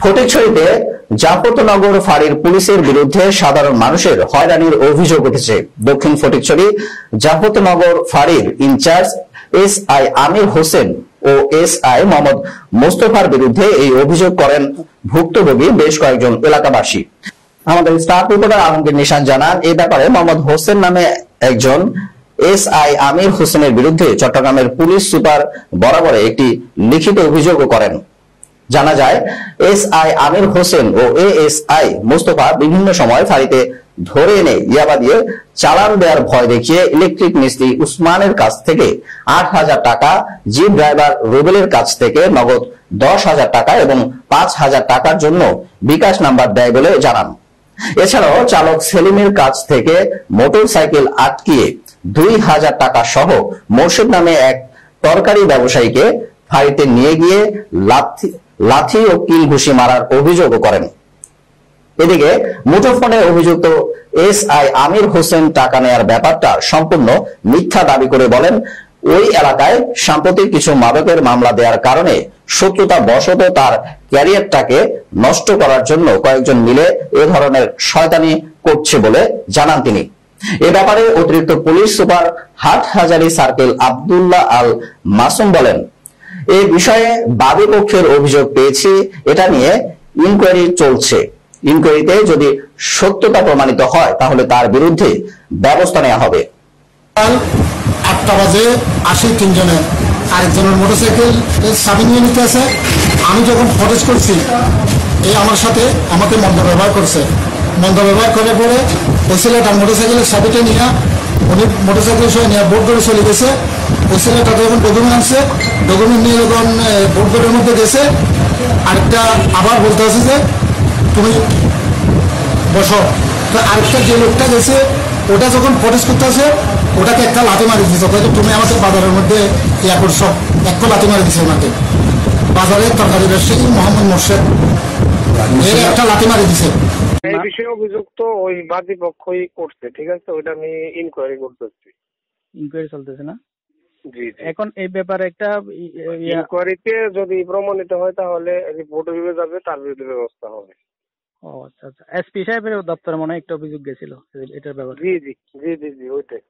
ফটিকছড়িতে জাফরনগর ফাঁড়ির পুলিশের বিরুদ্ধে সাধারণ মানুষের হয়রানির অভিযোগ উঠেছে। দক্ষিণ ফটিকছড়ি জাফরনগর ফাঁড়ির incharge S I Amir Hossain O S I Mohammad মোস্তফার বিরুদ্ধে এই অভিযোগ করেন ভুক্তভোগী বেশ কয়েকজন এলাকাবাসী। আমাদের স্টাফ রিপোর্টার আলমগীর নিশান জানান এই ব্যাপারে মোহাম্মদ হোসেন নামে একজন এস আই আমির হোসেনের বিরুদ্ধে চট্টগ্রামের পুলিশ সুপার বরাবরে একটি লিখিত অভিযোগও করেন। জানা যায়, এস আই আমির হোসেন ও এ এস আই মোস্তফা বিভিন্ন সময় ফাঁড়িতে ধরে এনে ইয়াবা দিয়ে চালান দেওয়ার ভয় দেখিয়ে ইলেকট্রিক মিস্ত্রি উসমানের কাছ থেকে আট হাজার টাকা, জিপ ড্রাইভার রুবেলের কাছ থেকে নগদ দশ হাজার টাকা এবং পাঁচ হাজার টাকার জন্য বিকাশ নাম্বার দেয় বলে জানান। এছাড়াও চালক সেলিমের কাছ থেকে মোটর সাইকেল আটকিয়ে দুই হাজার টাকা সহ মোর্শেদ নামে এক তরকারি ব্যবসায়ীকে ফাঁড়িতে নিয়ে গিয়ে লাথি লাথি ও কিল ঘুষি মারার অভিযোগও করেন। এদিকে মুঠোফোনে অভিযুক্ত এস আই আমির হোসেন টাকা নেয়ার ব্যাপারটা সম্পূর্ণ মিথ্যা দাবি করে বলেন, ওই এলাকায় সাম্প্রতিক কিছু মাদকের মামলা দেওয়ার কারণে শত্রুতা বশত তার ক্যারিয়ারটাকে নষ্ট করার জন্য কয়েকজন মিলে এ ধরনের শয়তানি করছে বলে জানান তিনি। এ ব্যাপারে অতিরিক্ত police super Hathazari circle Abdullah Al Masum বলেন এই বিষয়ে বাদী পক্ষের অভিযোগ পেয়েছি। এটা নিয়ে ইনকোয়ারি চলছে। ইনকোয়ারিতে যদি সত্যতা প্রমাণিত হয়, তাহলে তার বিরুদ্ধে ব্যবস্থা নেওয়া হবে। আটটা বাজে তিনজনে। আরেকজনের মোটরসাইকেল চাবি নিয়ে নিতে আছে। আমি যখন ফটেজ করছি এই আমার সাথে আমাকে মন্দ ব্যবহার করছে। মন্দ ব্যবহার করার পরে ওই মোটরসাইকেলের চাবিটা নিয়ে, উনি মোটরসাইকেল সহ নিয়ে বোর্ড করে চলে গেছে। ওই ছেলেটা যখন ডকুমেন্ট আনছে। ডকুমেন্ট নিয়ে যখন করের মধ্যে গেছে আরেকটা আবার বলতে আছে যে তুমি বসো। তো আরেকটা যে লোকটা গেছে ওটা যখন ফটেজ করতেছে ওটাকে একটা লাথি মারি দিচ্ছে হয়তো তুমি আমাদের বাজারের মধ্যে ইয়া করছ একটা লাথি মারি দিচ্ছে ওনাকে বাজারের তরকারি ব্যবসায়ী মোহাম্মদ মোর্শেদ। এর একটা লাথি মারি দিছে। এই বিষয়ে অভিযুক্ত ওই বাদী পক্ষই করছে ঠিক আছে? ওইটা আমি ইনকোয়ারি করতেছি। ইনকোয়ারি চলতেছে না? এখন এই ব্যাপারে একটা ইনকোয়ারিতে যদি প্রমাণিত হয় তাহলে রিপোর্ট হয়ে যাবে তার বিরুদ্ধে ব্যবস্থা হবে। ও আচ্ছা আচ্ছা। এসপি সাহেবের দপ্তরে মনে হয় একটা অভিযোগ গেছিল এটার ব্যাপারে। জি জি জি জি জি ওইটাই।